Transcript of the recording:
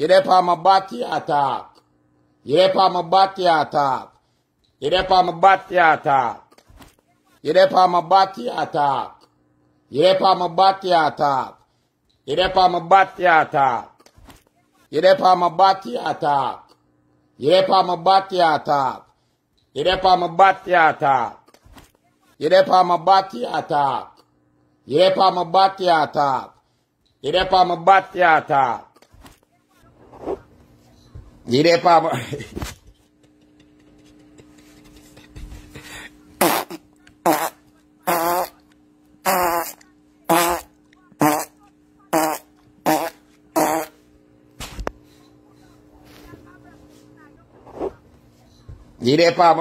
Yedepa mabati attack. Yedepa mabati attack. Yedepa mabati attack. Yedepa mabati attack. Yedepa mabati attack. Yedepa mabati attack. Yedepa mabati attack. Yedepa mabati attack. Yedepa mabati attack. Yedepa mabati attack. Yedepa mabati attack. Yedepa mabati attack. Direi pra... Direi pra...